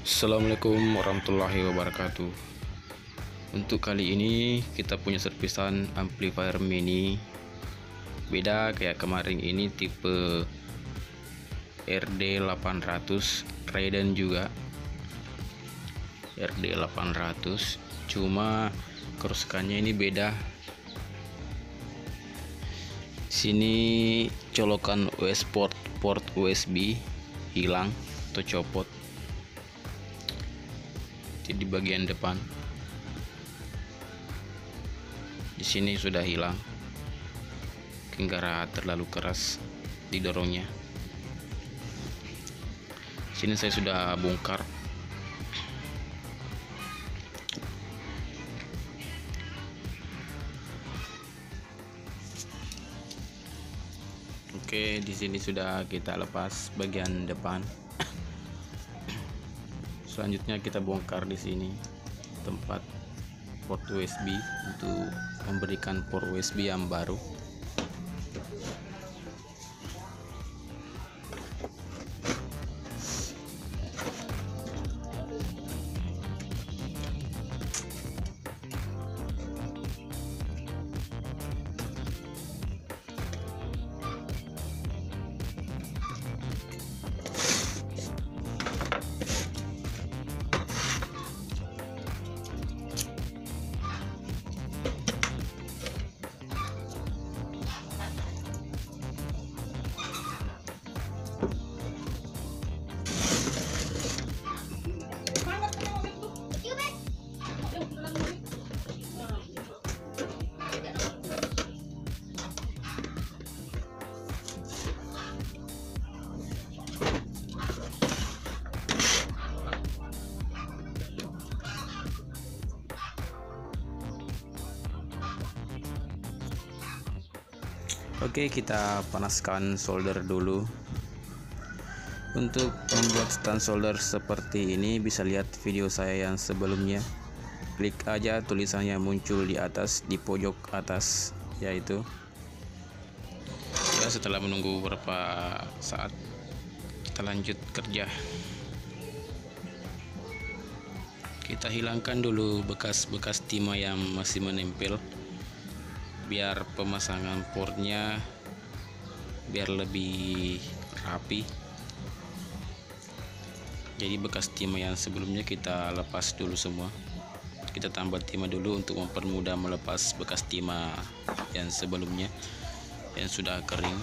Assalamualaikum warahmatullahi wabarakatuh. Untuk kali ini kita punya servisan amplifier mini. Beda kayak kemarin ini tipe RD800 Raiden juga. RD800 Cuma kerusakannya ini beda. Sini colokan US port port USB hilang atau copot di bagian depan. Di sini sudah hilang. Karena terlalu keras didorongnya. Sini saya sudah bongkar. Oke, di sini sudah kita lepas bagian depan selanjutnya kita bongkar di sini tempat port USB untuk memberikan port USB yang baru Oke kita panaskan solder dulu. Untuk membuat stand solder seperti ini bisa lihat video saya yang sebelumnya. Klik aja tulisannya muncul di atas di pojok atas yaitu. Ya setelah menunggu beberapa saat kita lanjut kerja. Kita hilangkan dulu bekas-bekas timah yang masih menempel biar pemasangan portnya biar lebih rapi. Jadi bekas timah yang sebelumnya kita lepas dulu semua. Kita tambah timah dulu untuk mempermudah melepas bekas timah yang sebelumnya yang sudah kering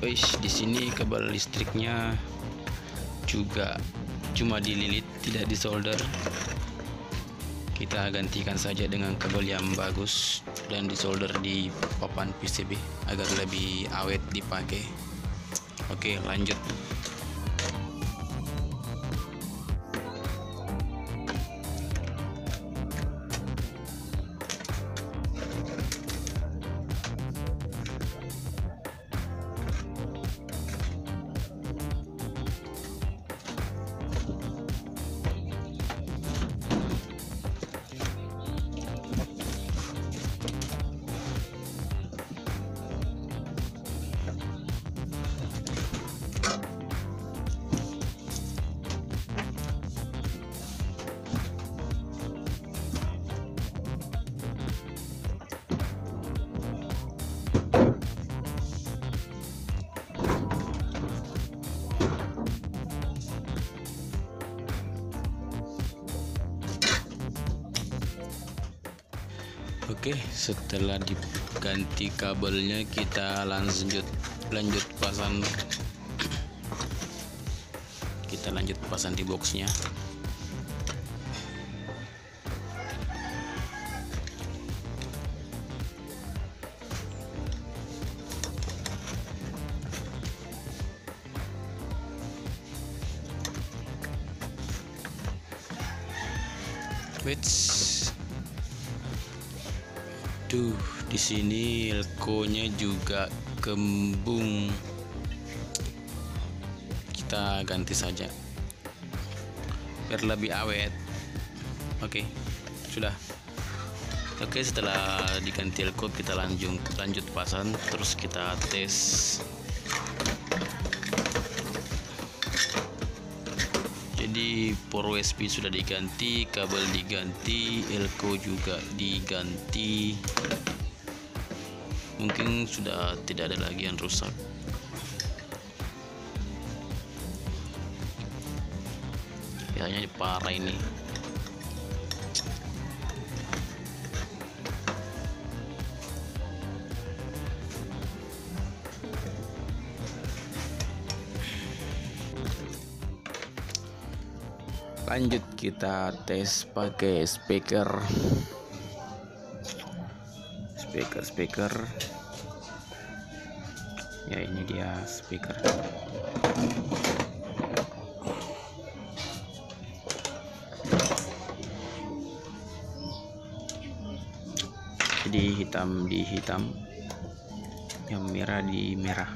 guys di sini kabel listriknya juga cuma dililit tidak disolder. Kita gantikan saja dengan kabel yang bagus dan disolder di papan PCB agar lebih awet dipakai. Oke lanjut Oke, setelah diganti kabelnya kita lanjut lanjut pasang kita lanjut pasang di boxnya. Which Duh, di sini elkonya juga kembung. Kita ganti saja. Biar lebih awet. Oke, sudah. Oke, setelah diganti elko kita lanjut lanjut pasang terus kita tes. Jadi por USB sudah diganti, kabel diganti, elko juga diganti. Mungkin sudah tidak ada lagi yang rusak. Kayaknya parah ini. Lanjut kita tes pakai speaker. Speaker speaker ya ini dia speaker. Jadi hitam di hitam yang merah di merah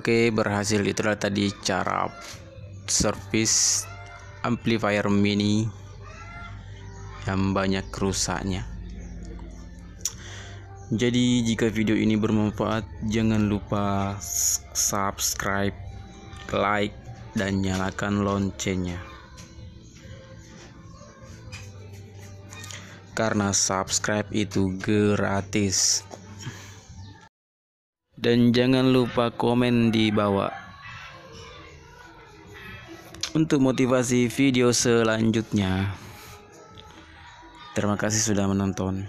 Oke berhasil. Itulah tadi cara service amplifier mini yang banyak rusaknya. Jadi jika video ini bermanfaat jangan lupa subscribe like dan nyalakan loncengnya. Karena subscribe itu gratis dan jangan lupa komen di bawah untuk motivasi video selanjutnya. Terima kasih sudah menonton.